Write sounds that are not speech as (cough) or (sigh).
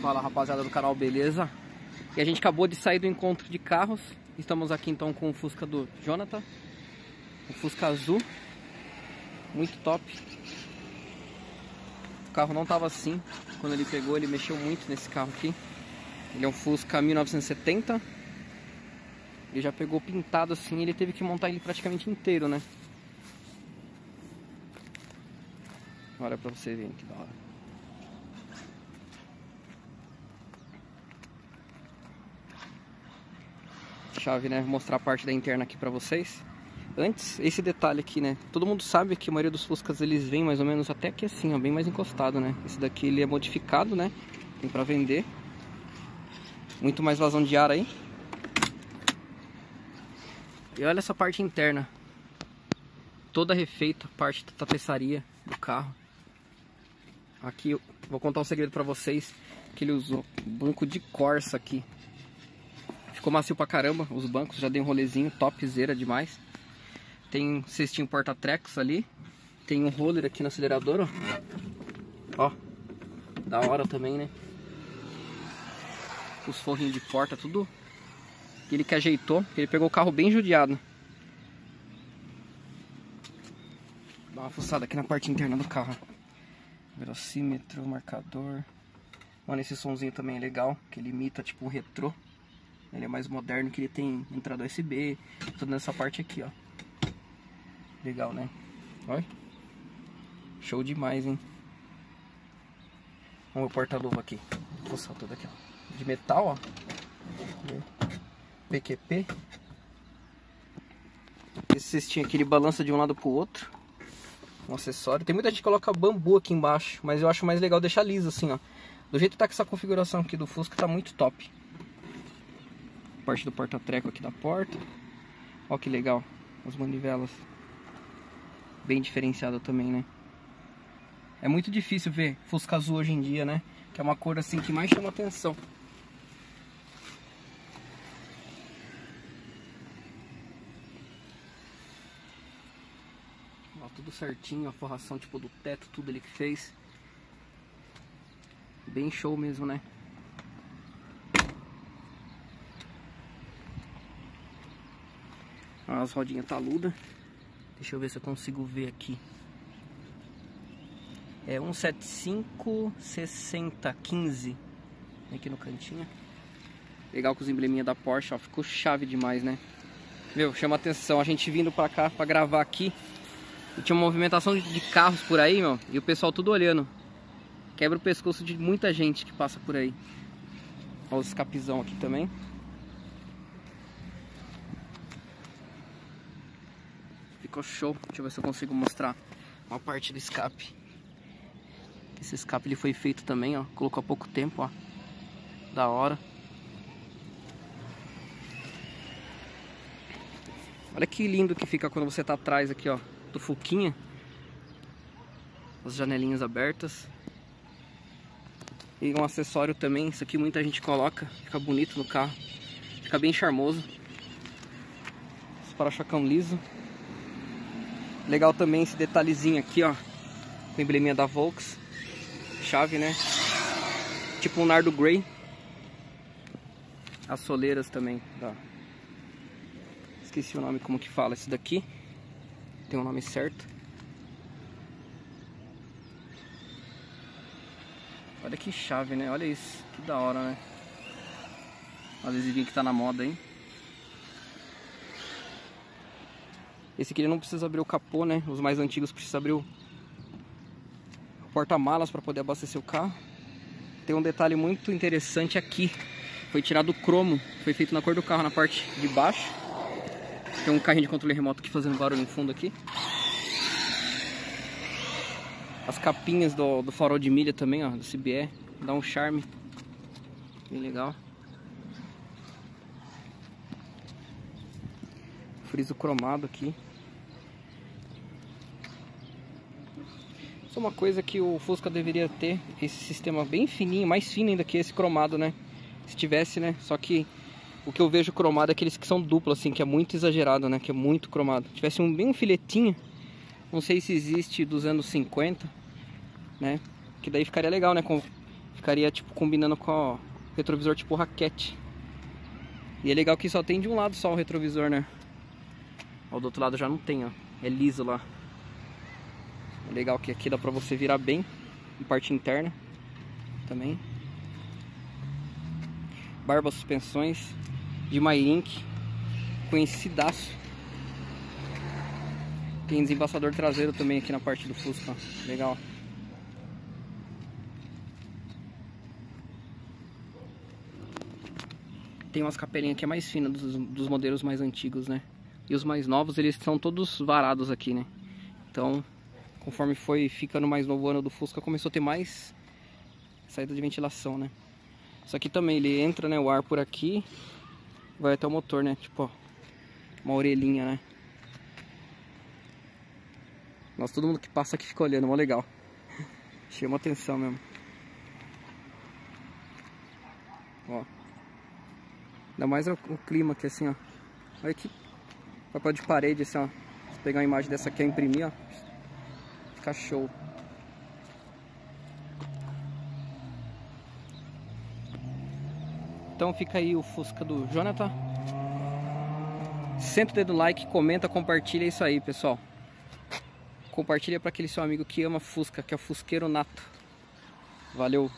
Fala rapaziada do canal, beleza? E a gente acabou de sair do encontro de carros. Estamos aqui então com o Fusca do Jonathan. O Fusca azul. Muito top. O carro não tava assim. Quando ele pegou, ele mexeu muito nesse carro aqui. Ele é um Fusca 1970. Ele já pegou pintado assim, ele teve que montar ele praticamente inteiro, né? Olha pra você ver que da hora. Chave, né? Vou mostrar a parte da interna aqui pra vocês. Antes, esse detalhe aqui, né? Todo mundo sabe que a maioria dos Fuscas eles vêm mais ou menos até aqui assim, ó, bem mais encostado, né? Esse daqui ele é modificado, né? Tem pra vender. Muito mais vazão de ar aí. E olha essa parte interna. Toda refeita, parte da tapeçaria do carro. Aqui vou contar um segredo pra vocês. Que ele usou banco de Corsa aqui. Ficou macio pra caramba, os bancos, já dei um rolezinho, topzera demais. Tem um cestinho porta-trecos ali. Tem um roller aqui no acelerador, ó. Ó, da hora também, né? Os forrinhos de porta, tudo ele que ajeitou. Ele pegou o carro bem judiado. Dá uma fuçada aqui na parte interna do carro. Velocímetro, marcador. Mano, esse somzinho também é legal, que ele imita tipo um retrô. Ele é mais moderno, que ele tem entrada USB, tudo nessa parte aqui, ó. Legal, né? Olha. Show demais, hein? Ver o porta-luva aqui. Vou fuçar tudo aqui, ó. De metal, ó. PQP. Esse cestinho aqui, ele balança de um lado pro outro. Um acessório. Tem muita gente que coloca bambu aqui embaixo, mas eu acho mais legal deixar liso assim, ó. Do jeito que tá com essa configuração aqui do Fusca, tá muito top parte do porta-treco aqui da porta. Ó que legal, as manivelas. Bem diferenciada também, né? É muito difícil ver Fusca azul hoje em dia, né? Que é uma cor assim que mais chama atenção. Ó, tudo certinho, a forração tipo do teto, tudo ele que fez. Bem show mesmo, né? As rodinhas taludas. Deixa eu ver se eu consigo ver aqui. É 175 60 15 aqui no cantinho. Legal com os embleminha da Porsche, ó, ficou chave demais, né? Meu, chama atenção, a gente vindo pra cá pra gravar aqui. E tinha uma movimentação de carros por aí, meu, e o pessoal tudo olhando. Quebra o pescoço de muita gente que passa por aí. Olha os escapizão aqui também. Ficou show. Deixa eu ver se eu consigo mostrar uma parte do escape. Esse escape ele foi feito também, ó. Colocou há pouco tempo, ó. Da hora. Olha que lindo que fica quando você tá atrás aqui, ó. Do Fuquinha. As janelinhas abertas. E um acessório também. Isso aqui muita gente coloca. Fica bonito no carro. Fica bem charmoso. Os para-chacão liso. Legal também esse detalhezinho aqui, ó. Com embleminha da Volks. Chave, né? Tipo um Nardo Grey. As soleiras também. Tá? Esqueci o nome como que fala esse daqui. Tem o um nome certo. Olha que chave, né? Olha isso. Que da hora, né? O adesivinho que tá na moda, hein? Esse aqui não precisa abrir o capô, né? Os mais antigos precisam abrir o porta-malas para poder abastecer o carro. Tem um detalhe muito interessante aqui. Foi tirado o cromo, foi feito na cor do carro na parte de baixo. Tem um carrinho de controle remoto aqui fazendo barulho no fundo aqui. As capinhas do, do farol de milha também, ó, do CBE. Dá um charme. Bem legal. Friso cromado aqui. Isso é uma coisa que o Fusca deveria ter, esse sistema bem fininho, mais fino ainda que esse cromado, né? Se tivesse, né? Só que o que eu vejo cromado é aqueles que são duplos, assim, que é muito exagerado, né? Que é muito cromado. Se tivesse um, bem um filetinho, não sei se existe dos anos 50, né? Que daí ficaria legal, né? Com Ficaria tipo combinando com o retrovisor tipo raquete. E é legal que só tem de um lado só o retrovisor, né? Ó, do outro lado já não tem, ó. É liso lá. É legal que aqui dá pra você virar bem. Em parte interna. Também. Barba Suspensões. De Mairink. Conhecidaço. Tem desembaçador traseiro também aqui na parte do Fusca. Legal. Tem umas capelinhas que é mais fina dos, dos modelos mais antigos, né? E os mais novos, eles são todos varados aqui, né? Então, conforme foi ficando mais novo o ano do Fusca, começou a ter mais saída de ventilação, né? Isso aqui também, ele entra, né, o ar por aqui, vai até o motor, né? Tipo, ó, uma orelhinha, né? Nossa, todo mundo que passa aqui fica olhando, mó legal. (laughs) Chama atenção mesmo. Ó. Ainda mais o, o clima aqui assim, ó. Olha que papel de parede assim, ó. Se pegar uma imagem dessa aqui e imprimir, ó. Fica show. Então fica aí o Fusca do Jonathan. Senta o dedo no like, comenta, compartilha é isso aí, pessoal. Compartilha para aquele seu amigo que ama Fusca, que é o Fusqueiro Nato. Valeu!